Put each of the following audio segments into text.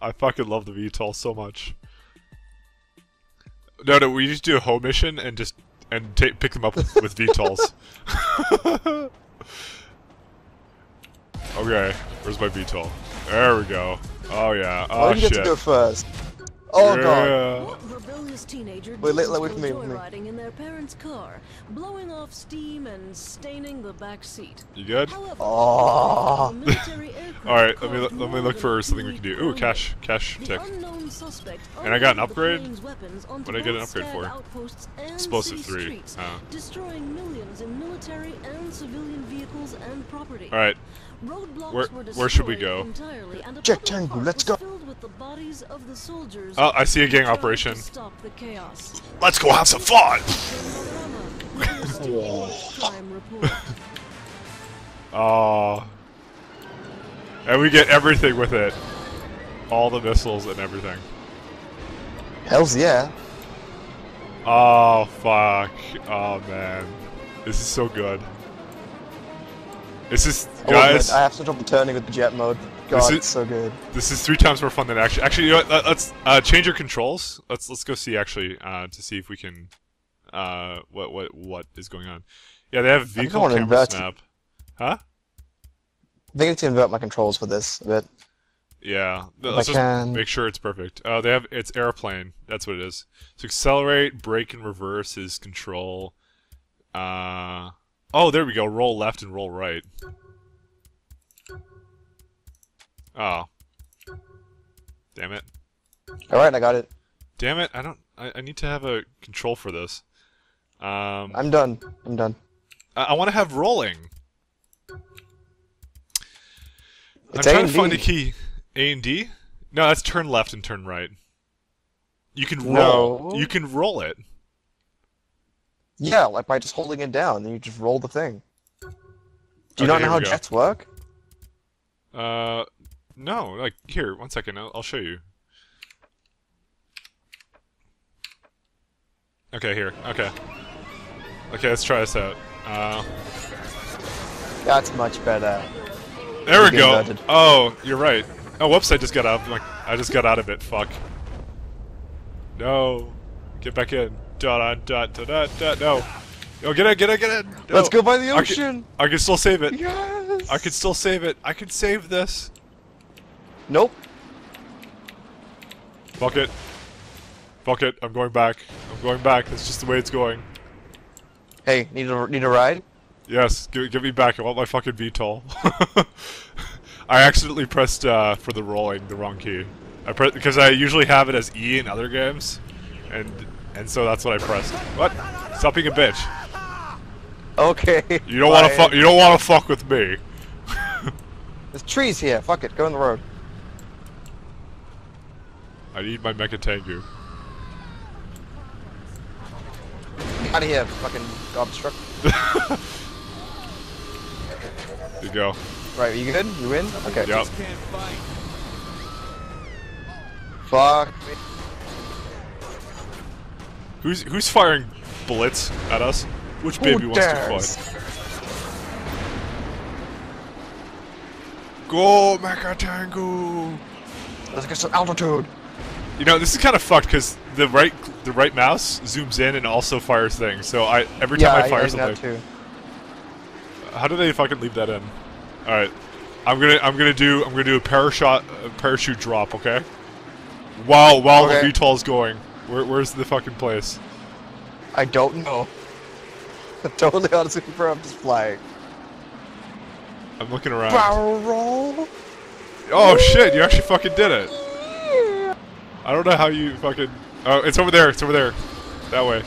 I fucking love the VTOL so much. No, no, we just do a home mission and just and take pick them up with, with VTOLs. okay, where's my VTOL? There we go. Oh yeah. Oh you shit. get to go first? Oh god. Yeah. What rebellious teenager Wait, let- let- wait for me, wait for me. joyriding in their parents' car, blowing off steam and staining the back seat? You good? However, Oh. a military aircraft All right, let me let me look for something we can do. Ooh, human cash, cash tick. And I got an upgrade? plane's weapons onto What'd I get an upgrade for? Explosive three. streets, Oh. destroying millions in military and civilian vehicles and property. All right. Where- where should we go? entirely, and a Jet public Tengu, let's go. filled with the bodies of the soldiers Oh, I see a gang operation. stop the chaos. Let's go have some fun. Crime. Oh. And we get everything with it. All the missiles and everything. Hells yeah. Oh, fuck. Oh, man. This is so good. This is, Oh, guys, man, I have such trouble turning with the jet mode. God, This is- so good. this is three times more fun than actually. Actually, you know what? let- Let's uh, change your controls. Let's let's go see actually uh, to see if we can uh, what what what is going on. Yeah, they have vehicle camera snap. Huh? I think I need to invert my controls for this a bit. Yeah, let's just can- make sure it's perfect. Uh, they have it's airplane. That's what it is. So accelerate, brake, and reverse is control. Uh, oh, there we go. Roll left and roll right. Oh, damn it! Alright, I got it. Damn it! I don't. I, I need to have a control for this. Um, I'm done. I'm done. I, I want to have rolling. It's I'm trying to find a key. A and D? No, that's turn left and turn right. You can roll. No. You can roll it. Yeah, like by just holding it down, then you just roll the thing. Do you Okay, not know how jets work? Uh, no. Like here, one second. I'll, I'll show you. Okay, here. Okay. Okay, let's try this out. Uh, That's much better. there we go. inverted. Oh, you're right. Oh, whoops! I just got out. Like, I just got out of it. Fuck. No. Get back in. Da da da da da da. No. Yo, get in, get in, get in. No. Let's go by the I can- ocean! I can still save it. Yes! I can still save it. I can save this. Nope. Fuck it. Fuck it. I'm going back. I'm going back. That's just the way it's going. Hey, need a need a ride? Yes, give, give me back. I want my fucking VTOL. I accidentally pressed uh, for the rolling the wrong key. I pre- because I usually have it as E in other games, and and so that's what I pressed. What? Stop being a bitch. Okay. You don't want to fuck. You don't want to fuck with me. There's trees here. Fuck it. Go in the road. I need my Mecha Tengu. Out of here, fucking truck. You go. Right, are you good? You win? Okay. Yep. Fuck. me. Who's who's firing bullets at us? Which baby Who wants dares? to fight? Go Mecha Tengu! Let's get some altitude. You know, this is kind of fucked because the right the right mouse zooms in and also fires things. So I every time I I, fire I know something, too. how do they fucking leave that in? All right, I'm gonna I'm gonna do I'm gonna do a parachute a parachute drop. Okay. While while Okay. the VTOL's going, where, where's the fucking place? I don't know. I'm totally honestly, bro, I'm just flying. I'm looking around. Barrel roll. Oh shit! You actually fucking did it. I don't know how you fucking. Oh, it's over there. It's over there. That way.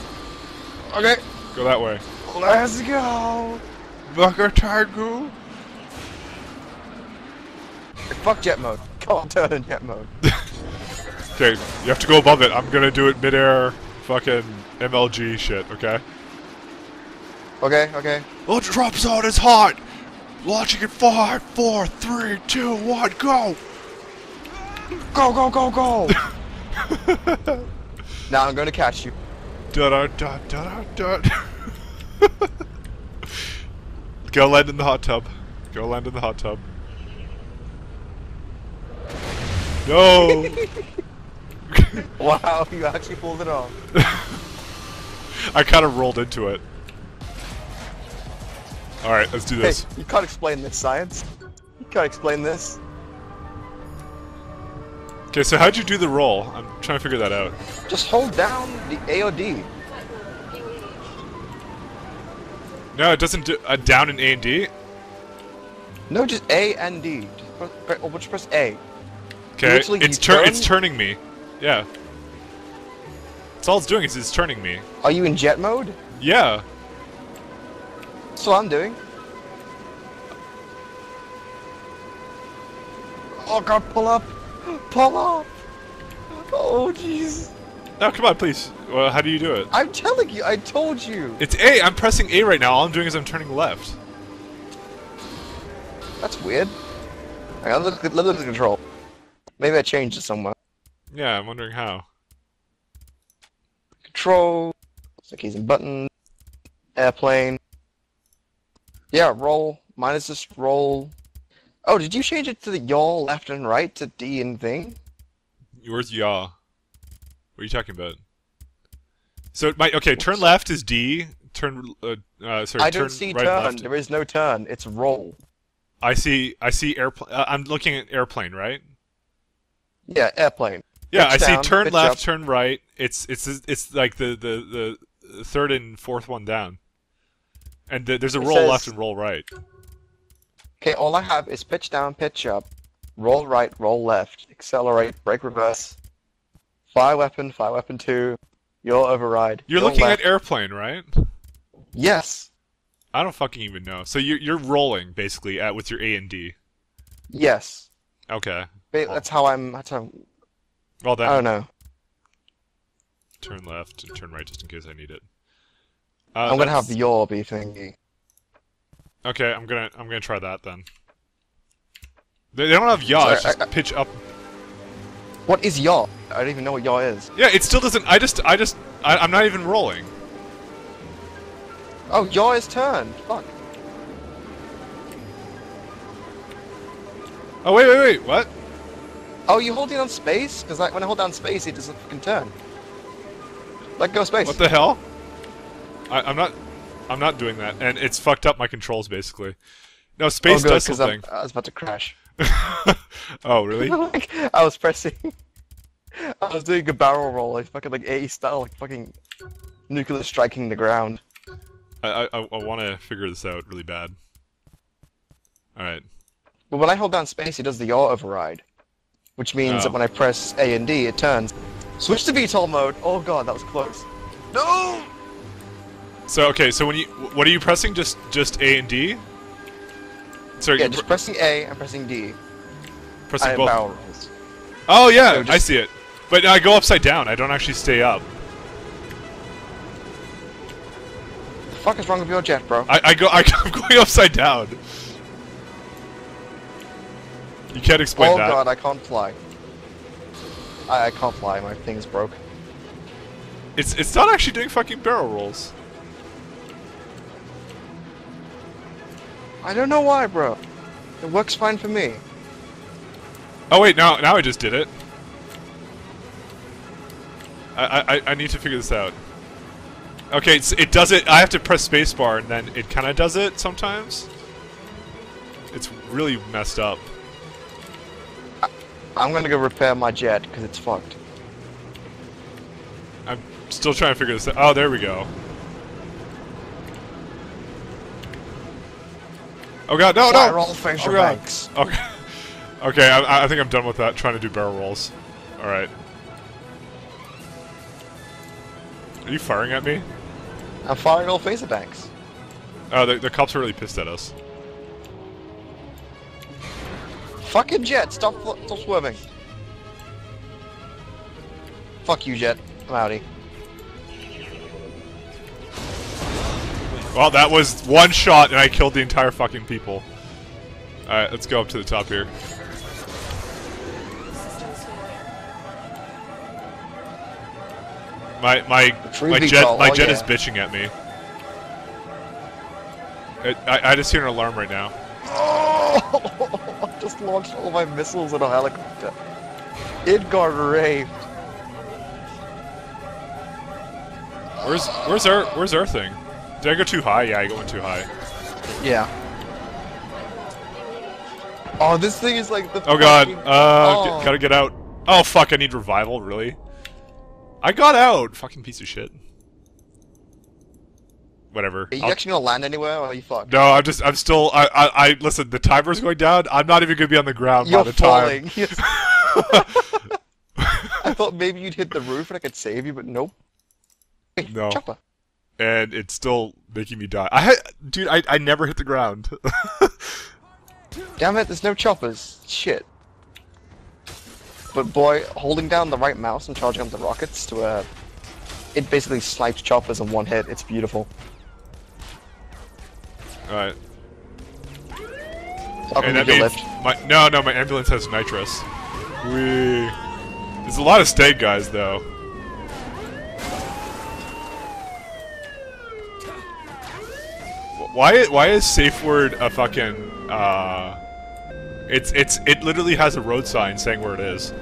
Okay, Go that way. let's go. Mecha Tengu. Fuck jet mode. Go on, turn in jet mode. Okay, you have to go above it. I'm gonna do it midair, fucking MLG shit. Okay. Okay, okay. The drop zone is hot. Launching in five, four, three, two, one, go. Go, go, go, go. now I'm gonna catch you. Da da da da da. da. Go land in the hot tub. Go land in the hot tub. No. Wow, you actually pulled it off. I kind of rolled into it. All right, let's do Hey, this. you can't explain this science. You can't explain this. Okay, so how'd you do the roll? I'm trying to figure that out. Just hold down the AOD. No, it doesn't do uh, down in A and D. No, just A and D. Just press, press, oh, just press A. Okay, Literally, it's tur- turn? it's turning me. Yeah. That's all it's doing is it's turning me. Are you in jet mode? Yeah. That's what I'm doing. Oh god, pull up! Pull up! Oh jeez. No, come on, please. Well, how do you do it? I'm telling you, I told you! It's A. I'm pressing A right now. All I'm doing is I'm turning left. That's weird. Hang on, look, look at the control. Maybe I changed it somewhere. Yeah, I'm wondering how. Control, looks like he's in button, airplane. Yeah, roll. Mine is just roll. Oh, did you change it to the yaw left and right to D and thing? Where's yaw? What are you talking about? So it might okay. Turn left is D. Turn uh, uh sorry. I turn don't see right turn. left. There is no turn. It's roll. I see. I see airplane. Uh, I'm looking at airplane, right? Yeah, airplane. Yeah, I Pitch see. Turn left, up. turn right. It's it's it's like the the the third and fourth one down. And th- there's a It roll says- left and roll right. Okay, all I have is pitch down, pitch up, roll right, roll left, accelerate, brake reverse, fire weapon, fire weapon two, your override. You're your looking left. at airplane, right? Yes, I don't fucking even know. So you're you're rolling basically at with your A and D. yes. Okay. Ba- That's how I'm. That's how. Well then, I don't know. turn left and turn right just in case I need it. Uh, I'm gonna have the yaw be thingy. Okay, I'm gonna I'm gonna try that then. They, they don't have yaw. It's just I- I- pitch up. What is yaw? I don't even know what yaw is. Yeah, it still doesn't. I just I just I, I'm not even rolling. Oh, yaw is turn. Fuck. Oh wait wait wait what? Oh, you holding on space? Because like when I hold down space, it doesn't fucking turn. Let go space. What the hell? I, I'm not I'm not doing that, and it's fucked up my controls basically. No, oh, space good, does I'm- something. I was about to crash. oh really? like, I was pressing. I was doing a barrel roll, like fucking like A style, like fucking nuclear striking the ground. I I, I want to figure this out really bad. All right. But when I hold down space, it does the yaw override, which means Oh. that when I press A and D, it turns. Switch to VTOL mode. Oh god, that was close. No. So okay, so when you what are you pressing? Just just A and D? Sorry, Yeah, just pr- pressing A and pressing D. pressing I both. Oh yeah, So I see it. But I go upside down. I don't actually stay up. What the fuck is wrong with your jet, bro? I, I go. I, I'm going upside down. You can't explain oh that. god, I can't fly. I, I can't fly. My thing's broke. It's it's not actually doing fucking barrel rolls. I don't know why, bro. It works fine for me. Oh wait, now now I just did it. I I, I need to figure this out. Okay, it does it. I have to press spacebar and then it kind of does it sometimes. It's really messed up. I'm gonna go repair my jet because it's fucked. I'm still trying to figure this out. Oh, there we go. Oh god, no, no! roll Oh, God. Banks. Okay, okay, I, I think I'm done with that. Trying to do barrel rolls. All right. Are you firing at me? I'm firing all phaser banks. Oh, uh, the, the cops are really pissed at us. Fucking jet, stop, stop swerving. Fuck you, jet. I'm outie. Well, that was one shot, and I killed the entire fucking people. All right, let's go up to the top here. My my my jet VTOL, my oh jet is bitching at me. It, I, I just hear an alarm right now. Oh! I just launched all my missiles at a helicopter. It got raped. Where's where's our where's our thing? Did I go too high? Yeah, I went too high. Yeah. Oh, this thing is like the. Oh god. Uh, oh. get- gotta get out. Oh fuck! I need revival. Really? I got out. Fucking piece of shit. Whatever. Are you I'll- actually gonna land anywhere, or are you fucked? No, I'm just. I'm still. I. I. I listen. The timer's going down. I'm not even gonna be on the ground You're by the time. falling. I thought maybe you'd hit the roof and I could save you, but nope. Hey, No. Chopper. And it's still making me die. I dude, I, I never hit the ground. Damn it, there's no choppers. Shit. But boy, holding down the right mouse and charging up the rockets to uh it basically snipes choppers in one hit. It's beautiful. Alright. Up And and that means lift. my no, no, my ambulance has nitrous. We. There's a lot of stag guys though. Why? Why is safe word a fucking? Uh, it's it's it literally has a road sign saying where it is.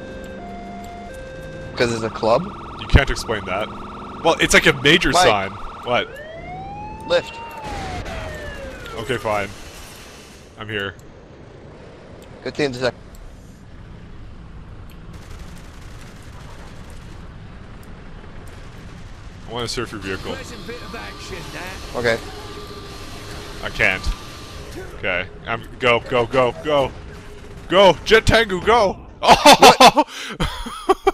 Because it's a club. You can't explain that. Well, it's like a major Mike. sign. What? Lift. Okay, fine. I'm here. Good thing to I want to surf your vehicle. Present bit of action, that. Okay. I can't. Okay. I'm go go go go go Jet Tengu, go. Oh!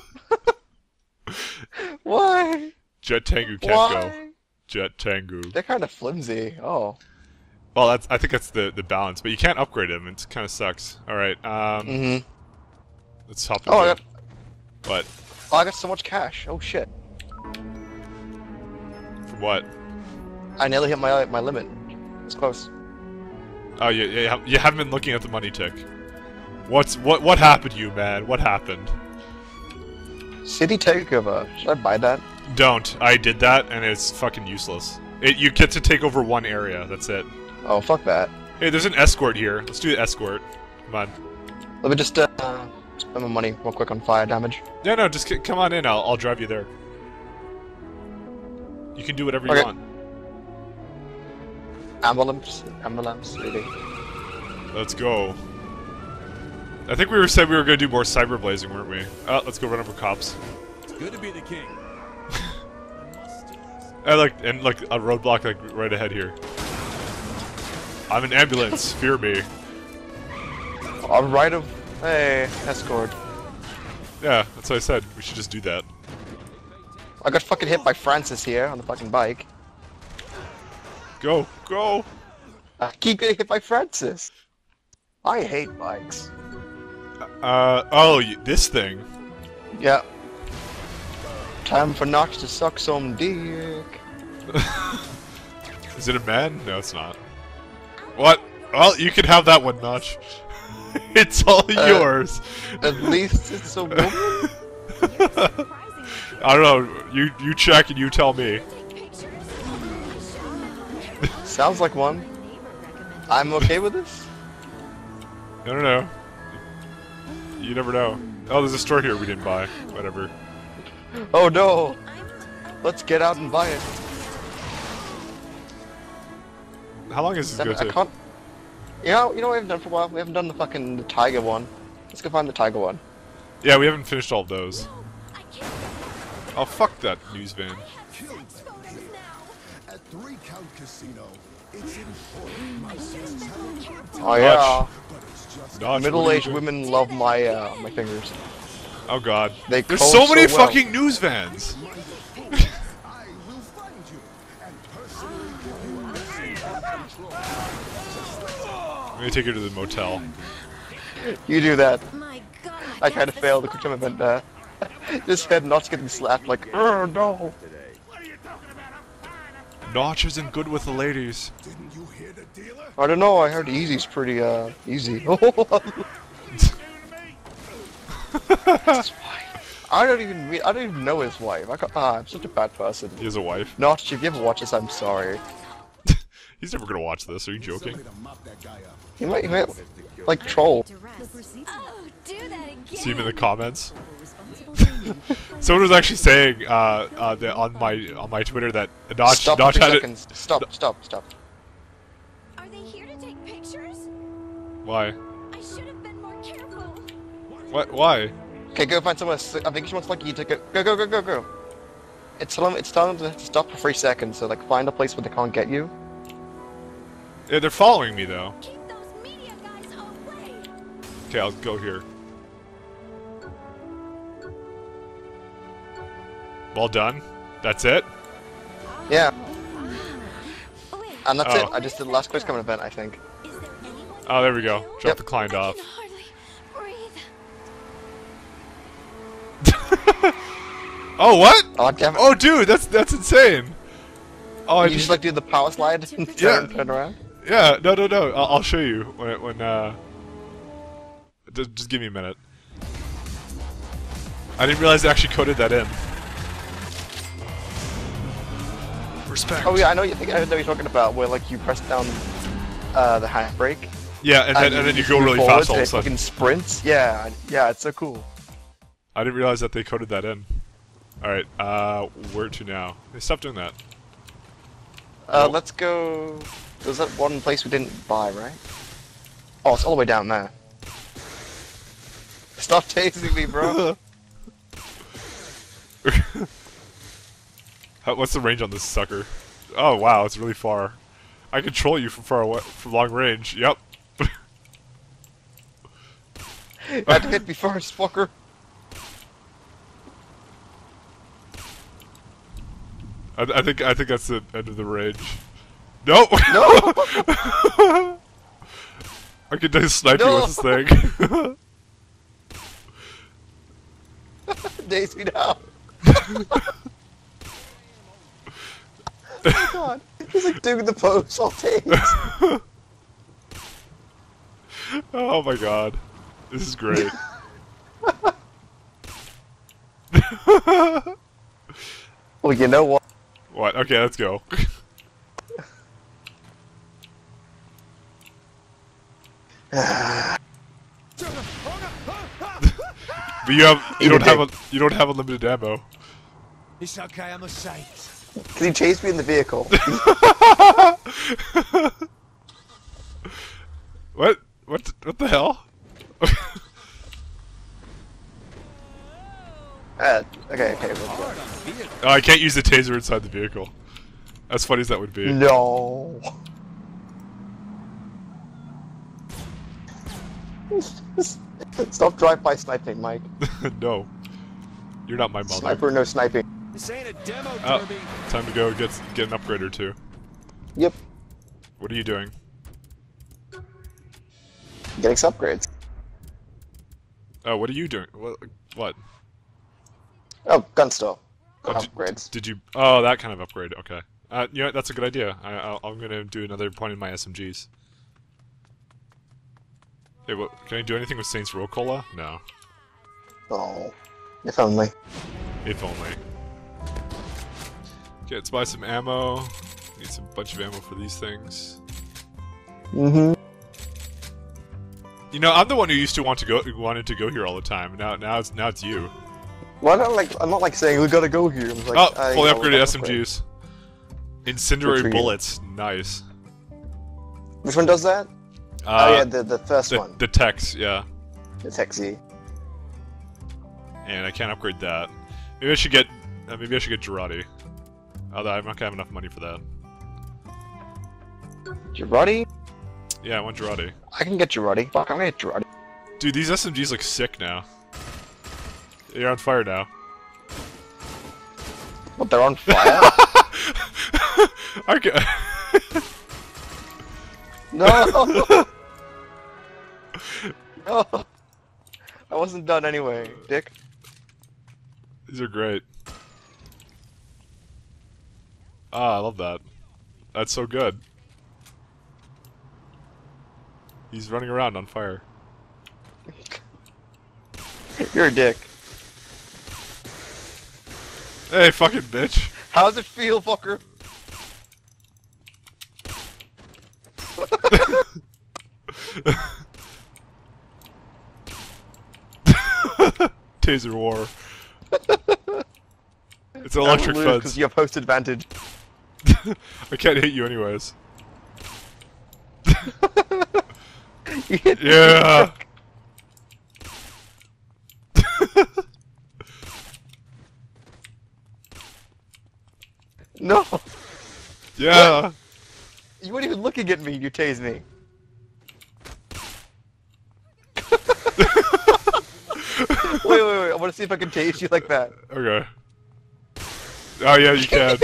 Why? Jet Tengu can't Why? go. Jet Tengu. They're kind of flimsy. Oh. Well, that's I think that's the the balance, but you can't upgrade them. It kind of sucks. All right. Um, Mm-hmm. let's hop. Oh, I got, What? oh, I got so much cash. Oh shit. From what? I nearly hit my my limit. It's close. Oh, you you, you haven't been looking at the money tick. What's what what happened to you, man? What happened? City takeover. Should I buy that? Don't. I did that, and it's fucking useless. It, you get to take over one area. That's it. Oh fuck that. Hey, there's an escort here. Let's do the escort. Come on. Let me just uh, spend my money real quick on fire damage. No, no, just come on in. I'll, I'll drive you there. You can do whatever you want. Ambulance, ambulance, really. Let's go. I think we were said we were gonna do more cyberblazing, weren't we? Uh, let's go run over cops. It's good to be the king. I like and like a roadblock like right ahead here. I'm an ambulance. Fear me. I'm right of hey escort. Yeah, that's what I said. We should just do that. I got fucking hit by Francis here on the fucking bike. Go, go. I keep getting hit by Francis. I hate bikes. Uh oh, this thing. Yeah. Time for Notch to suck some dick. Is it a man? No, it's not. What? Well, you can have that one, Notch. it's all Uh, yours. At least it's a woman. I don't know. You you check and you tell me. Sounds like one. I'm okay with this. I don't know. You never know. Oh, there's a store here we didn't buy. Whatever. Oh no! Let's get out and buy it. How long is this going to I take? can't. You know, you know what we haven't done for a while? We haven't done the fucking the tiger one. Let's go find the tiger one. Yeah, we haven't finished all of those. Oh, fuck that news van. At Three Count Casino, it's important my guests have a good time, Oh yeah. but Notch, what are you Middle-aged women love my uh, my fingers. Oh god. They There's so many so well. fucking news vans. I will find you and personally give you necessary control. I'm gonna take her to the motel. You do that. My God, I kind of failed the quick time event there. This head not's getting slapped like, oh no. Notch isn't good with the ladies. Didn't you hear the dealer? I don't know. I heard Easy's pretty uh easy. I don't even mean, I don't even know his wife. I ah, I'm such a bad person. He has a wife. Notch, if you ever watch this, I'm sorry. He's never gonna watch this. Are you joking? Somebody to mop that guy up. He might, he might like troll. Oh, do that again. See him in the comments. Responsible gaming. Someone was actually saying uh, uh, that on my on my Twitter that Notch Stop Notch for two had it. Stop, stop, stop. Are they here to take pictures? Why? I should have been more careful. What? Why? Okay, go find someone. I think she wants like you to go. Go, go, go, go, go. It's telling, it's telling them to stop for three seconds. So like, find a place where they can't get you. Yeah, they're following me though. Keep those media guys away. Okay, I'll go here. Well done. That's it. Yeah, and that's Oh. it. I just did the last quiz coming event. I think. is there anyone? Oh, there we go. Drop Yep. the client I off. can hardly breathe. Oh, what? Oh damn it! Oh, dude, that's that's insane. Oh, you just, just like do the power slide and Yeah. turn, turn around. yeah. No, no, no. I'll, I'll show you when when uh. Just, just give me a minute. I didn't realize they actually coded that in. Respect. Oh yeah, I know. You think I know what you're talking about. Where like you press down uh, the handbrake. Yeah, and then, and then you go really fast all of a sudden. fucking sprints. Yeah, yeah, it's so cool. I didn't realize that they coded that in. Alright, uh, where to now? Hey, stop doing that. Uh, Nope. let's go. There's that one place we didn't buy, right? Oh, it's all the way down there. Stop tasing me, bro. How, what's the range on this sucker? Oh wow, it's really far. I control you from far away, from long range. Yep. Had to hit me first, fucker. I, I think I think that's the end of the range. No. No. I can just snipe you with this thing. Me now. Oh my god. He's like doing the pose all days. oh my god, this is great. Well, you know what? what? Okay, let's go. But you have you don't have a you don't have unlimited ammo. It's okay, I'm a saint. Can he chase me in the vehicle? What? What? What the hell? uh, okay, okay. we'll go. Hard on the vehicle. Oh, I can't use the taser inside the vehicle. As funny as that would be. No. Stop drive-by sniping, Mike. no. You're not my mother. Sniper, no sniping. This ain't a demo Oh, derby. time to go get get an upgrade or two. Yep. What are you doing? Getting some upgrades. Oh, what are you doing? What? What? Oh, gun store. Oh, d- upgrades. Did you? Oh, that kind of upgrade. Okay. Uh, you know, what, that's a good idea. I, I, I'm gonna do another point in my SMGs. Hey, what? Can I do anything with Saints Flow Cola? No. Oh, if only. If only. Okay, let's buy some ammo. Need some bunch of ammo for these things. Mm-hmm. You know, I'm the one who used to want to go, wanted to go here all the time. Now, now it's now it's you. Well, I'm not like I'm not like saying we gotta go here. I'm like, oh, uh, fully upgraded. SMGs. Incendiary Good for you. bullets, nice. Which one does that? Uh, oh yeah, the the first the, one, the Tex, yeah. the Texy. And I can't upgrade that. Maybe I should get, uh, maybe I should get Girardi. Oh, Although I'm not gonna have enough money for that. Girardi? Yeah, I want Girardi. I can get Girardi. Fuck, I'm gonna get Girardi. Dude, these SMGs look sick now. You're on fire now. What? They're on fire? okay. no. no. I wasn't done anyway, Dick. These are great. Ah, I love that. That's so good. He's running around on fire. You're a dick. Hey, fucking bitch. How's it feel, fucker? Taser war. It's electric because you have host advantage. I can't hit you anyways. You hit the Yeah. No, Yeah. you weren't even looking at me. You tased me. wait, wait, wait! I want to see if I can tase you like that. Okay. Oh yeah, you can.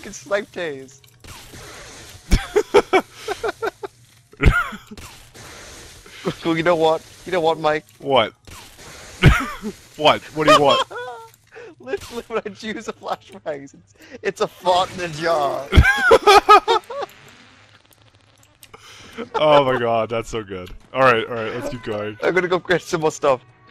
Freaking snipe tase. Cool. You know what? You know what, Mike? what? what? What do you want? Literally, when I choose a flashbang, it's, it's a fart in a jar. Oh my god, that's so good. Alright, alright, let's keep going. I'm gonna go get some more stuff.